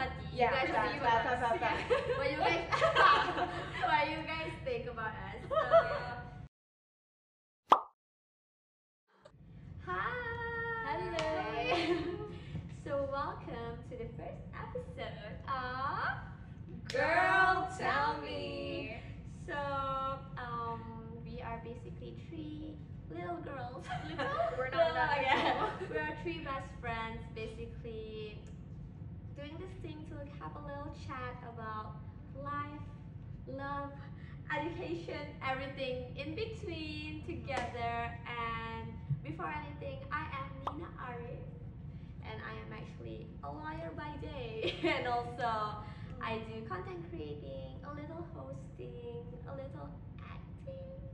party. Yeah, you guys see what, fact, fact, fact. what you guys what you guys think about us. So, hi. Hello. so welcome to the first episode of Girl, Tell Me. So um, we are basically three little girls. Little? We're not that yeah. We are three best friends, basically this thing to have a little chat about life, love, education, everything in between together. And before anything, I am Nina Ariff, and I am actually a lawyer by day, and also I do content creating, a little hosting, a little acting.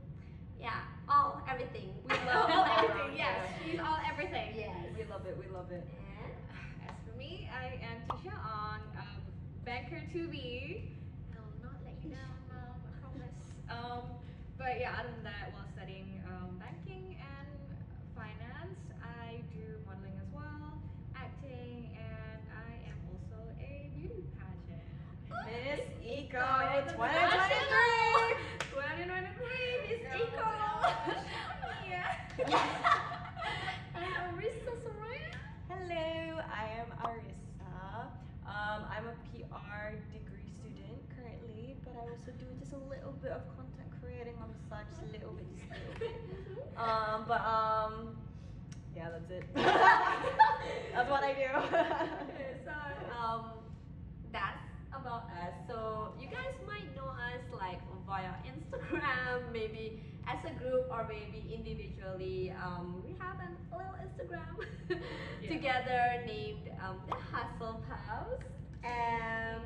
Yeah, all everything. We love all everything. Yes, she's all everything. Yes. We love it, we love it. And Hey, I am Tisya Ong um, Banker to be. I'll not let you down, Mom. I promise. Um, but yeah, other than that, while studying um, banking and finance, I do modeling as well, acting, and I am also a beauty pageant. Miss Eco 20. Also do just a little bit of content creating on the side, just a little bit, just a little bit. Um, but um, yeah, that's it. that's what I do. so um, that's about us. So you guys might know us like via Instagram, maybe as a group or maybe individually. Um, we have a little Instagram Yeah. together named um, the Hustle House. And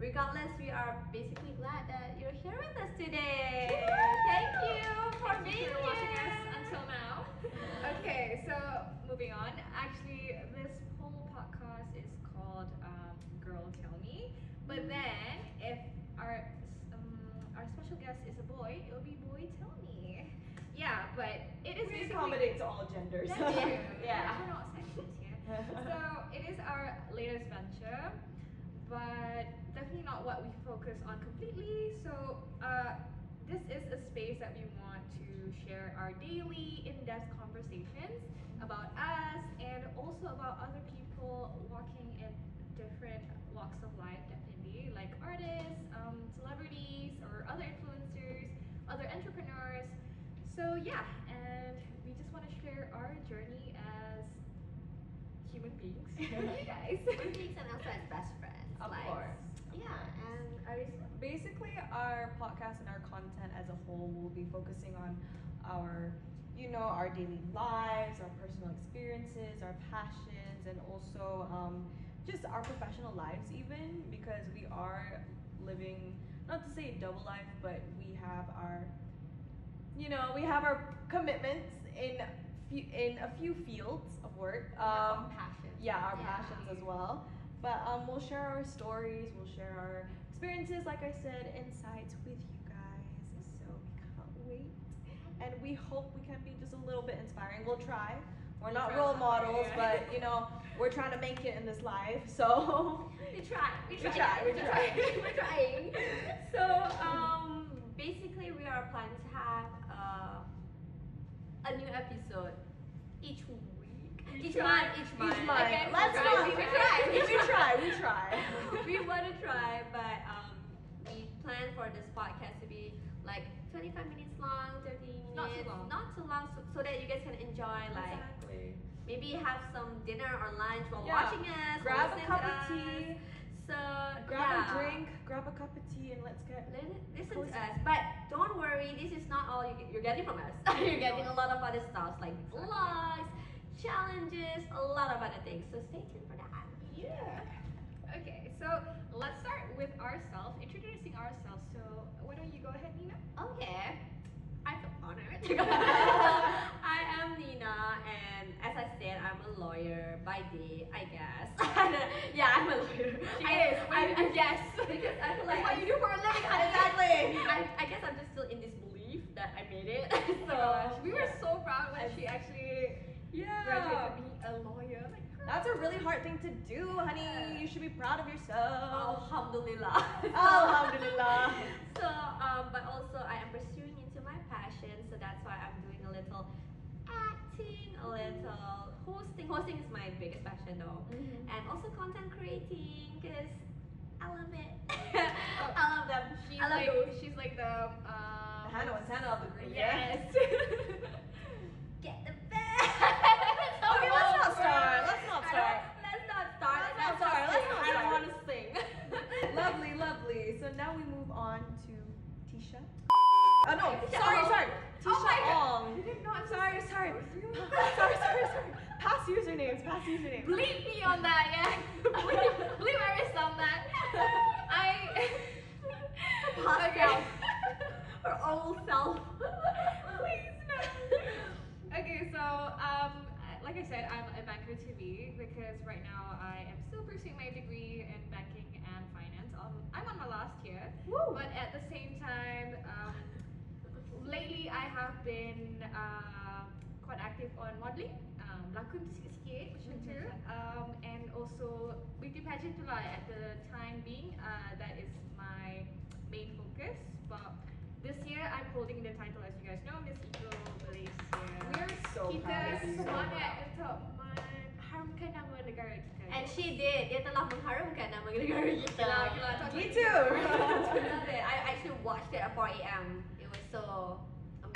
regardless, we are basically glad that you're here with us today. Thank you for Thank you being for watching here. us until now. Okay, so moving on. Actually, this whole podcast is called um, "Girl Tell Me," but then if our um, our special guest is a boy, it will be "Boy Tell Me." Yeah, but it is we basically accommodate to all genders. That's true. yeah. we're not sexist here. so it is our latest venture, but definitely not what we focus on completely. So uh, this is a space that we want to share our daily in-depth conversations about us and also about other people walking in different walks of life, definitely like artists, um, celebrities, or other influencers, other entrepreneurs. So yeah, and we just want to share our journey as human beings with you guys. We're being and also as best friends. Of like, course. Yeah, and Arisa. Basically, our podcast and our content as a whole will be focusing on our, you know, our daily lives, our personal experiences, our passions, and also um, just our professional lives, even because we are living, not to say a double life, but we have our, you know, we have our commitments in in a few fields of work. Um, passion. yeah, our Yeah. passions as well. But um, we'll share our stories, we'll share our experiences, like I said, insights with you guys. So we can't wait. And we hope we can be just a little bit inspiring. We'll try. We're not role models, but you know, we're trying to make it in this life. So We try. We We try. we try. We're trying. So um, basically, we are planning to have uh, a new episode each week, each, try. month, each month. each month. Again, Let's try, We try. We try. We try. 25 minutes long, 30 minutes, Not too long. not too long, so, so that you guys can enjoy like Exactly. maybe have some dinner or lunch while Yeah. watching us, Grab a cup of tea. So Grab yeah. a drink, grab a cup of tea, and let's get Li- Listen Cozy. to us, but don't worry. This is not all you you're getting from us. you're getting a lot of other stuff like vlogs, challenges, a lot of other things. So stay tuned for that. Yeah. Okay, so let's start with ourselves, introducing ourselves. So why don't you go ahead, Nina? Okay. I feel honored. I am Nina, and as I said, I'm a lawyer by day, I guess. yeah, I'm a lawyer. She I, is. I, I, guess. because I feel like That's what I'm- you do for a living. Exactly. I, I guess I'm just still in this belief that I made it. Oh so Gosh, we were so proud when she actually Yeah. graduated to be a lawyer. Like, girl. That's a really hard thing to do, honey. You should be proud of yourself. Alhamdulillah. Alhamdulillah. so, um, but also I am pursuing into my passion, so that's why I'm doing a little acting, a little hosting. Hosting is my biggest passion though, Mhm. and also content creating, cause I love it. I love them. She's I love like those. she's like the um, The Hannah Montana of the group. yeah? Yes. Get the best. Okay, let's not start. Let's not I start. don't- Let's not start. Let's Let's not start, let's sing. not I don't start. want to sing. lovely, lovely. So now we move on to Tisya. Oh no, Tisya sorry, sorry. Oh Tisya my God. Ong. You didn't know I'm so Sorry, sorry. sorry, sorry, sorry. Pass usernames, pass usernames. Bleep me on that, yeah. bleep, bleep Iris on that. I. Past okay. self. Her old self. Please no. Okay, so um, like I said, I'm a banker to be because right now I am still pursuing my degree in banking and finance. Um, I'm on my last year, Woo. but at the same time, um, lately I have been uh, quite active on modeling, um, lakon sikit-sikit macam tu, um, and also beauty pageant tu lah at the time being. Uh, that is my main focus. But this year I'm holding the title, as you guys know, Miss Eco Malaysia. We're so kita proud of you. semangat untuk mengharumkan nama negara kita. And she did. Dia telah mengharumkan nama negara kita. Gila, gila. Me to too. I. I actually watched it at 4 a.m. It was so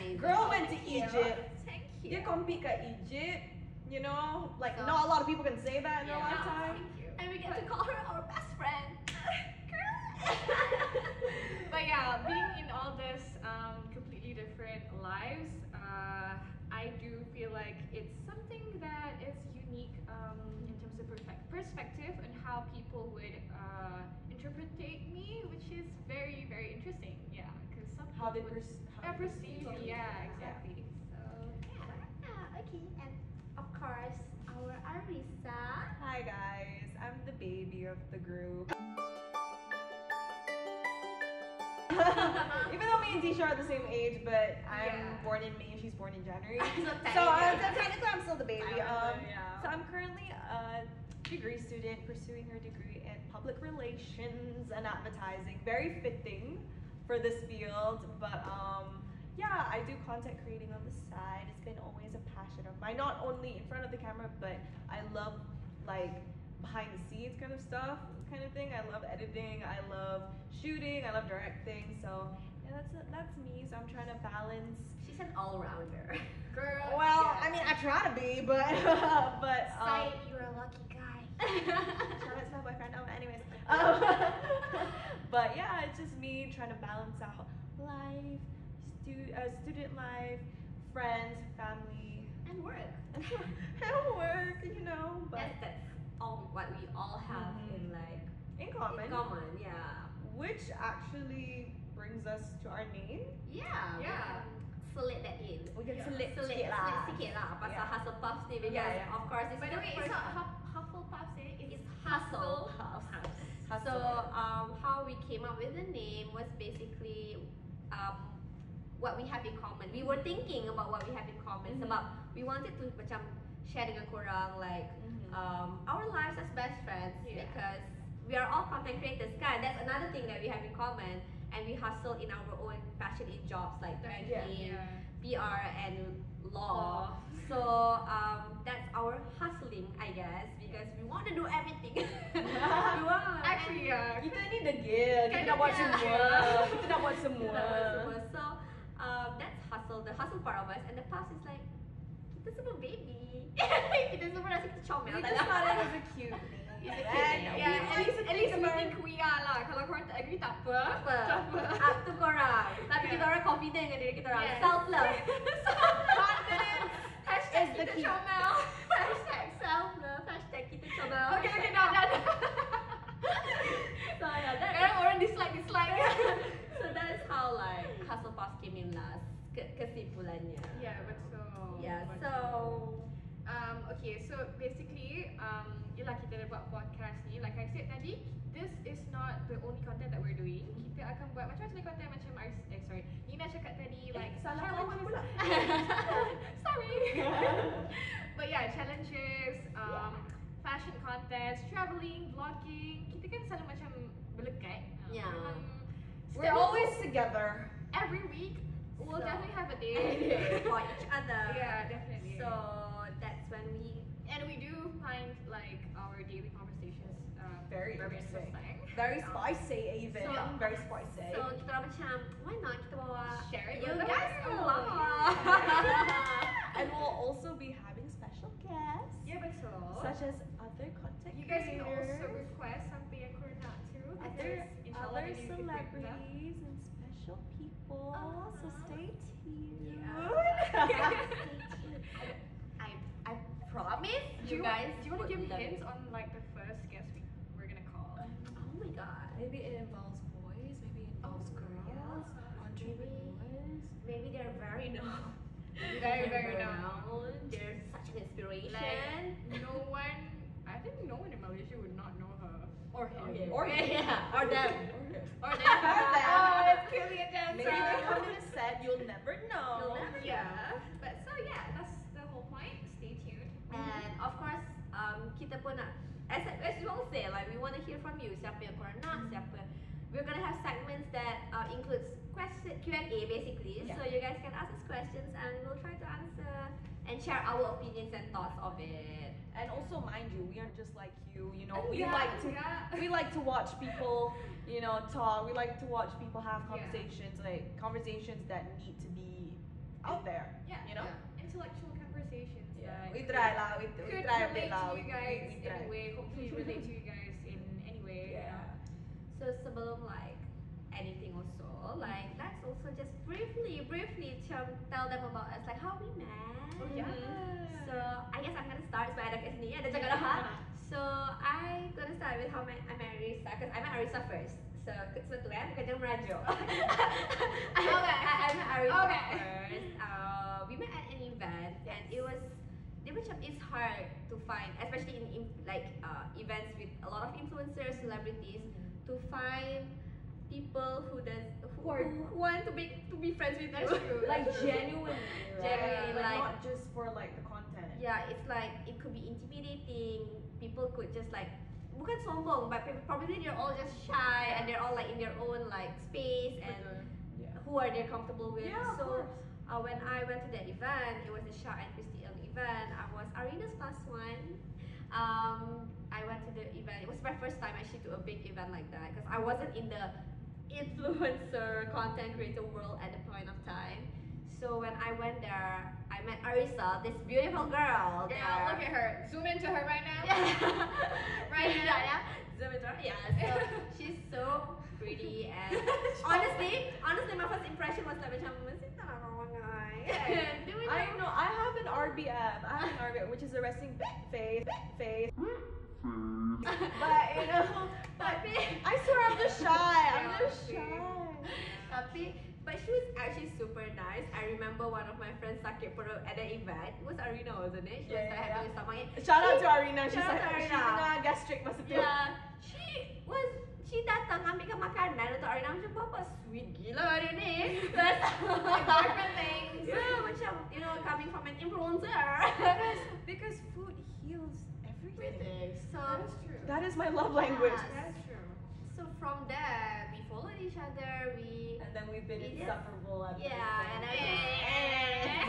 amazing. Girl went to you. Egypt. Thank Dia compete kat Egypt. You know, like So- not a lot of people can say that in their lifetime. Thank you. And we get to call her our best friend. But yeah, being in all this um, completely different lives, uh, I do feel like it's something that is unique um, in terms of perspective and how people would uh, interpret me, which is very, very interesting. Yeah, because some How they people would- perce- yeah, how they perceive. perceive you. Yeah, exactly. So Ah, okay. And of course, our Arisa. Hi guys, I'm the baby of the group. Even though me and Tisya are the same age, but I'm Yeah. born in May and she's born in January. So so uh, technically- technically I'm still the baby. Um, yeah. so I'm currently a degree student pursuing her degree in public relations and advertising. Very fitting for this field, but um, yeah, I do content creating on the side. It's been always a passion of mine, not only in front of the camera, but I love like behind the scenes kind of stuff, kind of thing. I love editing. I love shooting. I love directing. So yeah, that's that's me. So I'm trying to balance She's an all-rounder. girl. well, yeah. I mean, I try to be, but but um, Sight, you're a lucky guy. shout out to my boyfriend. Oh, anyways, um, but yeah, it's just me trying to balance out life, stu- uh, student life, friends, family, and work. and work. You know, but That's, that's all what we all have Mhm. in like in common. in common. Yeah. which actually brings us to our name. Yeah. Yeah. Select that in. We can Yeah. select Select, sikit lah. select sikit lah pasal Yeah. Hufflepuffs ni because Yeah, yeah. of course it's By the way, it's not. Huff- Hufflepuffs, eh? It's It's hustle. Hufflepuffs. Hustle. So um, how we came up with the name was basically um, what we have in common. We were thinking about what we have in common. Mhm. Sebab we wanted to macam share dengan korang like Mhm. um, our lives as best friends Yeah. because we are all content creators kan. That's another thing that we have in common. And we hustle in our own passionate jobs like banking, Yeah. PR, and law. Law. So um, that's our hustling, I guess, because we want to do everything. we want Actually, yeah. Kita ni degil, kita nak buat semua. Kita nak buat semua. So um, that's hustle, the hustle part of us, and the past is like kita semua baby. kita semua rasa kita comel. We tak just lah. thought it was a cute name. It's cute And name. we Yeah, at least, at least we think we are lah. Kalau korang tak agree, tak apa. apa? Tak apa. Up to korang. Tapi Yeah. kita orang confident dengan diri kita orang. Yes. Self love. Confidence. Hashtag Is the kita comel. Hashtag self love. Comel. Okay, okay, dah, dah, dah. So yeah, that Sekarang orang dislike, dislike. so that's how like past came in last. Ke- kesimpulannya. Yeah, betul. Yeah, betul. so Um, okay, so basically, um, yelah kita dah buat podcast ni. Like I said tadi, this is not the only content that we're doing. Kita akan buat macam-macam content macam Ars, eh sorry, Nina cakap tadi like salah challenges. pula. sorry. But yeah, challenges, um, fashion contest, traveling, vlogging. Kita kan selalu macam berlekat. Uh, Yeah. memang We're always together. every week. We'll So- definitely have a day. for each other. yeah, definitely. So that's when we and we do find like our daily conversations uh, Very very interesting. Very spicy even. So- Very spicy. so kita macam why not kita bawa Share it you with guys along. and we'll also be having special guests. Yeah, betul. Such as other content you guys can creators, also request something yang kurang nak too. Other, other then you can bring them. celebrities and special people. So Uh-huh. stay tuned. I I promise Do you you, guys. do you want to give hints it. on like the first guest we, we're gonna call? Oh my god. Maybe it involves boys, maybe it involves Oh, girls, yeah. entrepreneurs. Maybe they're very known. Very, very known. They're such an inspiration. Like no one, I think no one in Malaysia would not know her or him Or him. yeah, or them. or them. Or them. oh, it's clearly a dancer. Maybe they come in a set, you'll never know. You'll never Yeah, but so yeah, that's the whole point. Stay tuned. And of course, um, kita pun nak, as, as you all say, like we want to hear from you. Siapa yang korang nak, siapa. We're gonna have segments that uh, includes question Q&A basically. Yeah. So you guys can ask us questions and we'll try to answer and share our opinions and thoughts of it. And also, mind you, we aren't just like you. You know, we yeah, like to yeah. we like to watch people, you know, talk. We like to watch people have Yeah. conversations, like conversations that need to be out there. Yeah, You know. intellectual conversations. Yeah, we try lah. We, we Could try a relate bit lah. to We, you guys we, we in a way. Hopefully, relate to you guys in any way. you Yeah. know. So sebelum like anything also, like let's also just briefly, briefly tell them about us, like how we met. Oh yeah. So I guess I'm gonna start sebab ada kat sini ada cakap dah. So I gonna start with how I I met Arisa because I met Arisa first. So kebetulan jangan merajuk. I, Okay. I, I met Arisa Okay. first. Uh, we met at an event and it was dia macam it's hard to find, especially in, in like uh, events with a lot of influencers, celebrities, to find people who does who, Who are- who want to be to be friends with you. Like genuinely, right? Genuinely, like, like- not just for like the content. Yeah, it's like it could be intimidating. People could just like bukan sombong, but probably they're all just shy and they're all like in their own like space and Yeah. who are they comfortable with. Yeah, so uh, when I went to that event, it was a Shah and Christy Ng event. I was Arina's plus one. Um, I went to the event. It was my first time actually to a big event like that because I wasn't in the influencer content creator world at the point of time. So when I went there, I met Arisa, this beautiful girl. There. look at her. Zoom into her right now. right now, yeah. Zoom into her. Yeah. So she's so pretty and honestly, honestly, my first impression was like macam mesti tak nak kawan ngai. Doing I don't know. I have an RBM. I have an RBM, which is a resting face, face. Hmm. But you know, but Tapi I swear I'm just shy. I'm Yeah, just shy. Tapi but she was actually super nice. I remember one of my friends sakit perut at the event. It was Arina, wasn't it? She was Yeah, like yeah, having a stomachache. Shout out to She- Arina. She's Shout out like, to she's Arina. tengah gastric masa tu. Yeah, she was she datang ambilkan makanan untuk Arina macam bapa sweet gila hari ni. Terus different things. Yeah, macam you know coming from an influencer. Because, because food heals everything. so That is true. That is my love language. Yeah. That is true. so from there we followed each other. We And then we've been Yeah. insufferable ever yeah, and I just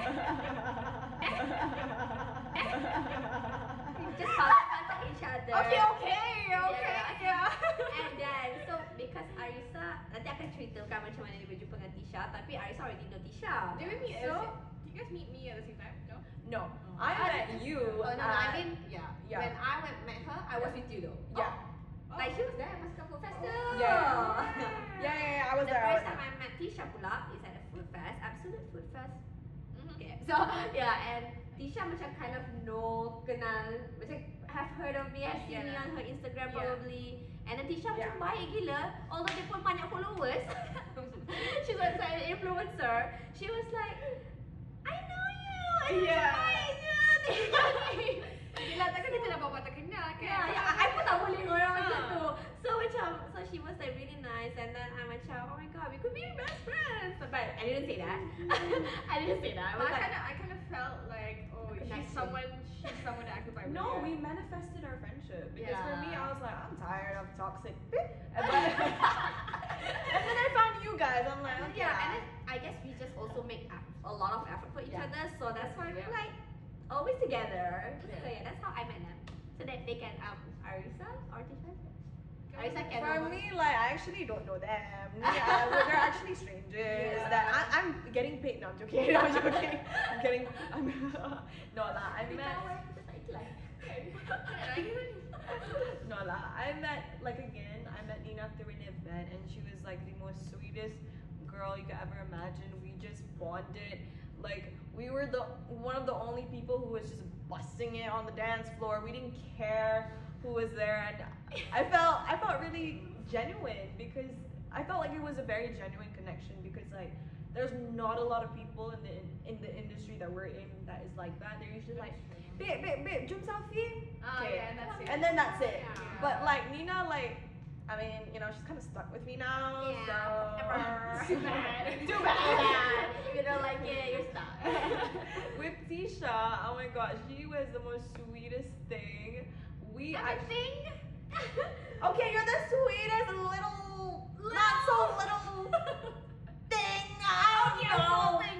contact each other. Okay, okay, okay, Yeah. yeah. And then so because Arisa nanti akan ceritakan macam mana dia berjumpa dengan Tisya tapi Arisa already know Tisya. Did we meet? So, at the same- Did you guys meet me at the same time? No. no, I met you. Oh no, no, I at- mean yeah. yeah. When I went met her, I was with you though. Yeah. Oh. Like she was there pas Food Festival. Yeah. Yeah, yeah, yeah, I was the there. I first time. I met Tisya pula is at a food fest, Absolute Food Fest. Mhm. Okay. So yeah, and Tisya macam kind of know, kenal, macam have heard of me, have seen me Yeah. on her Instagram Yeah. probably. And then Tisya macam Yeah. baik gila, although dia pun banyak followers. she was like an influencer. She was like, I know you. I Yeah. baik je. Gila, takkan kita dah bawa tak kenal kan? Yeah, yeah, I pun tak boleh orang macam Ah. tu. So macam, so she was like really nice and then I macam, oh my god, we could be best friends. But I didn't say that. I didn't say that. I was But I kind of, I kind of felt like oh she's someone she's someone that I could buy No, we manifested our friendship because for me, I was like, I'm tired of toxic. bitch. And then, and then I found you guys. I'm like, okay. Yeah, and then I guess we just also make a, a lot of effort for each Yeah. other, so that's why we're like always together. Yeah. So yeah, that's how I met them. So that they can um Arisa or Tisya. Arisa can For almost- me, like I actually don't know them. yeah, I- well, they're actually strangers. Yeah. That I, I'm getting paid. No, I'm joking. No, I'm joking. I'm getting. I'm no lah. I met. awal kita no lah. I met like again. I met Nina through an event, and she was like the most sweetest girl you could ever imagine. We just bonded. Like we were the one of the only people who was just busting it on the dance floor. We didn't care who was there, and I felt I felt really genuine because I felt like it was a very genuine connection because like there's not a lot of people in the in the industry that we're in that is like that. They're usually like, babe, babe, babe, jump selfie. Ah, Okay. yeah, and that's it. And then that's it. Yeah. But like Nina, like, I mean, you know, she's kind of stuck with me now. Yeah, so. Too bad. Too bad. you don't like it, you're stuck. with Tisya, oh my god, she was the most sweetest thing. We actually. Okay, you're the sweetest little, not so little thing. I don't know. little thing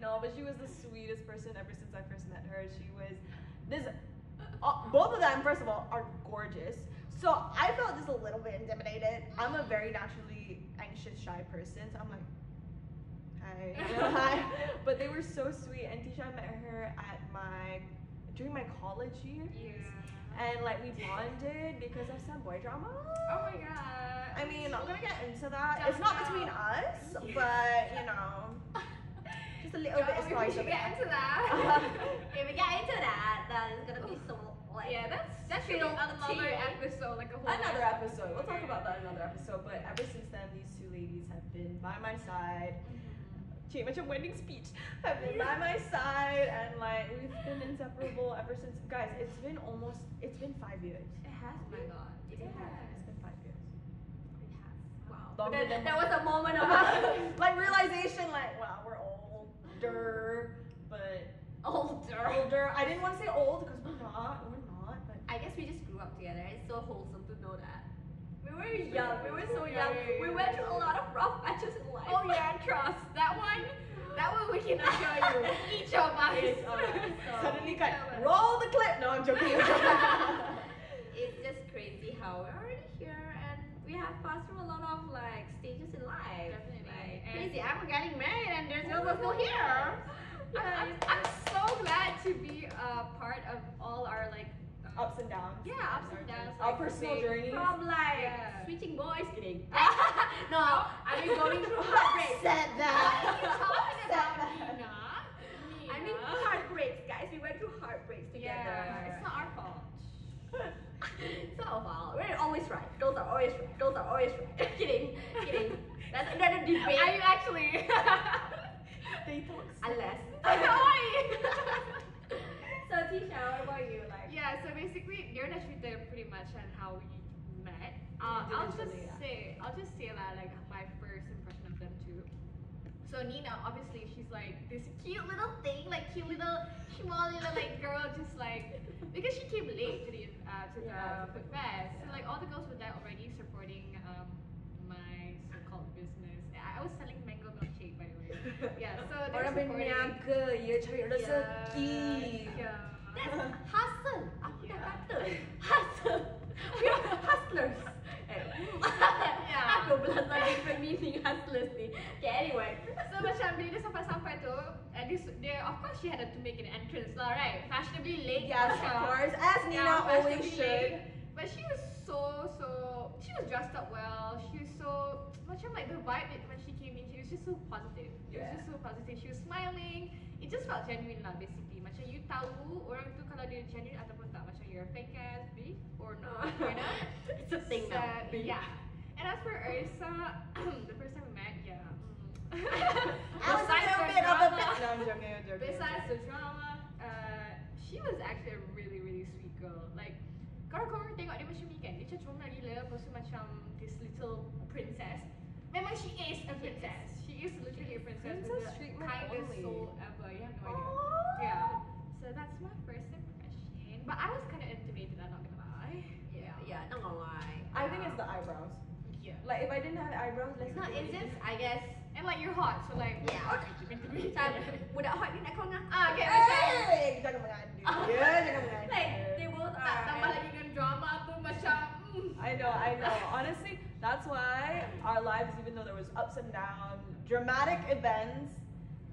no, but she was the sweetest person ever since I first met her. She was this. Uh, both of them, first of all, are gorgeous. So I felt just a little bit intimidated. I'm a very naturally anxious, shy person, so I'm like, hi, hi. But they were so sweet, and Tisya, I met her at my during my college years. Yeah. And like we bonded because of some boy drama. Oh my god. I mean, I'm gonna get into that. It's not between us, but you know, just a little bit of we spice should of get into that. if we get into that, then it's gonna be so like yeah, that's that should be another episode, like a whole Another episode. We'll talk about that another episode. But ever since then, these two ladies have been by my side. Mm-hmm. Cik macam wedding speech have been by my side and like we've been inseparable ever since. Guys, it's been almost it's been five years. It has Oh my god. It Yeah. has. It's been five years. It has. Wow. Longer There, than- there was a moment of like realization, like wow, we're older, but older. older. I didn't want to say old because we're not. We're I guess we just grew up together. It's so wholesome to know that. We were young. We were so young. We went through a lot of rough patches in life. Oh yeah, trust that one. That one we can assure you. Each of us. It's alright. So- Suddenly, cut. Roll the clip. No, I'm joking. It's just crazy how we're already here and we have passed through a lot of like stages in life. Definitely. Like, And- crazy. I'm getting married and there's girls are still here. I'm, I'm, I'm so glad to be a part of all our like Ups and downs. Yeah, ups and downs. Our like, personal journey. From like Yeah. switching boys, kidding. no, I mean going through heartbreak. Said What are you talking Said about, that. Nina? I mean Nina. heartbreaks, guys. We went through heartbreaks together. Yeah, it's not our fault. It's not our fault. We're always right. Girls are always right. Girls are always right. kidding, kidding. That's another debate. Are you actually? They talk. Unless. Oi! so Tisya, what about you? Like. yeah, so basically, you're not treated pretty much on how we met. Uh, I'll just yeah. say, I'll just say that like my first impression of them too. So Nina, obviously, she's like this cute little thing, like cute little, small little like girl, just like because she came late to the uh, to Yeah, the food fest. So like all the girls were there already supporting um my so-called business. I, I was selling mango milkshake by the way. Yeah, so they were Orang supporting. berniaga, ya cari rezeki. Yeah. That's hustle. Yeah. kata. Hustle. We are hustlers. Eh. Yeah. Aku belas lagi different meaning hustlers ni. Okay, anyway. So macam bila dia sampai-sampai tu, uh, dia, dia of course she had to make an entrance lah, right? Fashionably late. Yes, of course. As Nina Yeah, always should. But she was so so. She was dressed up well. She was so macam like the vibe when she came in. She was just so positive. It was Yeah. just so positive. She was smiling. It just felt genuine lah basically. Macam you tahu orang tu kalau dia genuine ataupun you're fake ass bitch or not. You know? It's a thing So, now. Yeah. And as for Ursa, the first time we met, yeah. Besides the drama- No, I'm joking. I'm joking. Besides the drama, uh, she was actually a really really sweet girl. Like, kalau korang tengok dia macam ni kan, dia comel gila, lepas tu macam this little princess. Memang she is a princess. She is literally a princess, Princess with the kindest only. soul ever. You have no idea. Aww. Yeah. So that's my first impression. But I was kind of intimidated. I'm not gonna lie. Yeah, yeah, not gonna lie. I think it's the eyebrows. Yeah. Like if I didn't have eyebrows, like It's not, it's just, I guess, And like you're hot, so like Yeah. intimidated. macam budak hot ni nak kau nak. Ah, okay, macam Hey, jangan mengadu. Ya, jangan mengadu. Like, they both tak tambah are. lagi dengan drama tu macam. mm. I know, I know. Honestly, that's why our lives, even though there was ups and downs, dramatic events,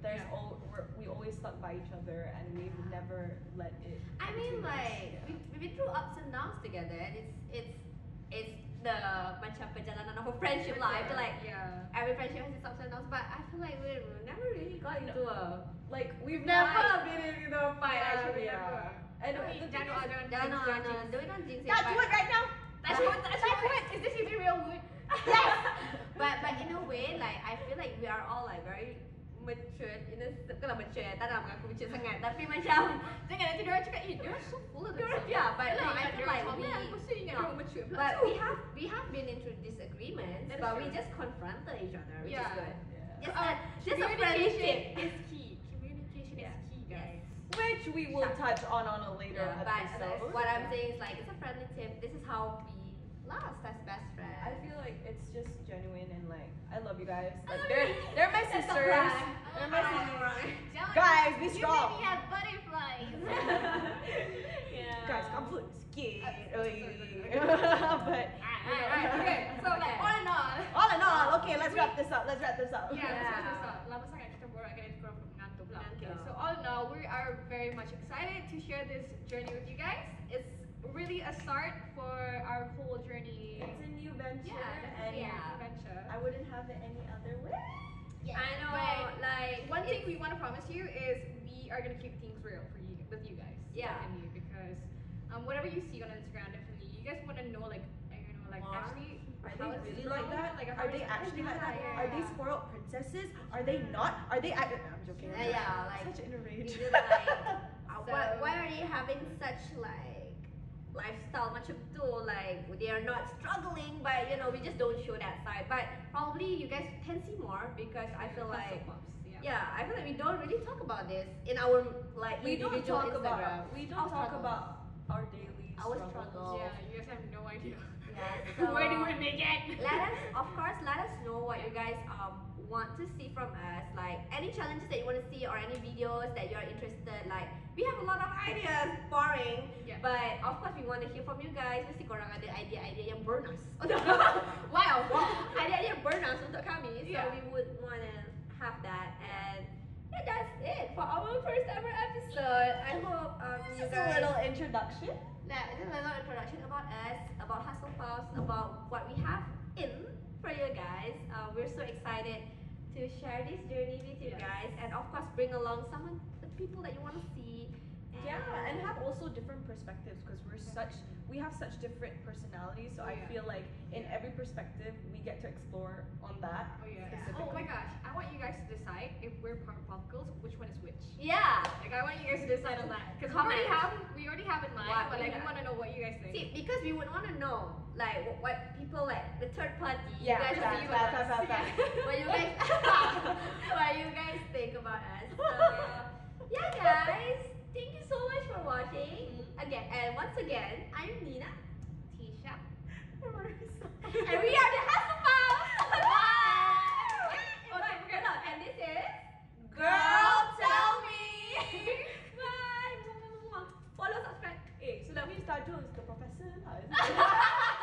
there's Yeah. al- we're, we always stuck by each other, and we've never let it. I mean, us. like, we, we've been through ups and downs together, and it's, it's, it's the macam perjalanan of a friendship lah. I feel like yeah. every friendship has its ups and downs, but I feel like we never really got into a. like we've Never been in a fight, Yeah, actually. yeah. never. And the thing jangan jangan Yeah, no, jangan no, jinx. do it on jinx it, Touch wood right now. Touch wood, touch wood. Is this even real wood? yes. but but in a way, like I feel like we are all like very mature in a bukanlah mature, tak nak mengaku mature sangat, tapi macam Jangan nanti diorang cakap, eh, diorang so full of Diorang- themselves. yeah, but Yalah, no, I feel like we- lepas tu ingat no. mature pula but tu. we have we have been into disagreements, That is but we just confronted each other, which Yeah. is good. Yeah. Just Uh, a just a communication friendship. is key. Communication Yeah. is key, guys. yes. Which we will touch on on a later Yeah, but episode. what I'm saying is like it's a friendly tip. This is how we last as best friends. I feel like it's just genuine and like I love you guys. Like love they're you. they're my sisters. They're my Oh, sisters. Guys, be You strong. me have butterflies. yeah. Guys, come foot skid. Uh, Oy. sorry, but Alright, alright, okay. So like all in all, all in all, okay, let's wrap this up. Let's wrap this up. Yeah, Yeah. yeah. So, lama sangat kita borak kan nanti korang mengantuk. Okay, so all in all, we are very much excited to share this journey with you guys. It's really a start for our whole journey. It's a new venture, Yeah, and Yeah. an adventure. I wouldn't have it any other way. Yeah. I know, But like one thing we want to promise you is we are gonna keep things real for you with you guys. Yeah. Definitely, because um, whatever you see on Instagram, definitely you guys want to know like I don't know like More? actually Are they really like that? Like, how are they actually like that? yeah, Are they spoiled princesses? Are they not? Are they? act- I'm joking. I'm Yeah, joking. yeah, like, such an rage. Like uh, why, why are they having such like lifestyle macam tu like they are not struggling but you know we just don't show that side but probably you guys can see more because I feel Hustle like pups, yeah. yeah I feel like we don't really talk about this in our like we don't individual talk Instagram. about we don't Our talk struggles. about our daily Our struggles. struggles. Yeah, you guys have no idea. Yeah, Where do so- we begin? let us of course let us know what you guys um want to see from us like any challenges that you want to see or any videos that you're interested like we have a lot of ideas boring Yeah. but of course we want to hear from you guys mesti korang ada idea-idea yang burn us wow. idea-idea burn us untuk kami so Yeah. we would want to have that and yeah that's it for our first ever episode I hope um you Just a little introduction. Yeah, this is a little introduction about us, about Hustlepuffs, about what we have in for you guys. Uh, we're so excited to share this journey with you Yes. guys, and of course, bring along some of the people that you want to see. Yeah, and have also different perspectives because we're such we have such different personalities. So I Yeah. feel like in every perspective we get to explore on that. Oh yeah. Specifically. Oh my gosh, I want if we're popsicles, which one is which? Yeah. Like I want you guys to decide on that. Because we already have we already have in mind, what but like we want to know what you guys think. See, because we would want to know like what, what, people like the third party. Yeah. You guys that, that, that, what you guys what you guys think about us. So, yeah. yeah, guys. Thank you so much for watching. Mm-hmm. Again, and once again, I'm Nina, Tisya, and we are the Hufflepuff. Girl, tell me. Why? Follow, subscribe. Eh, so let me start doing the professor.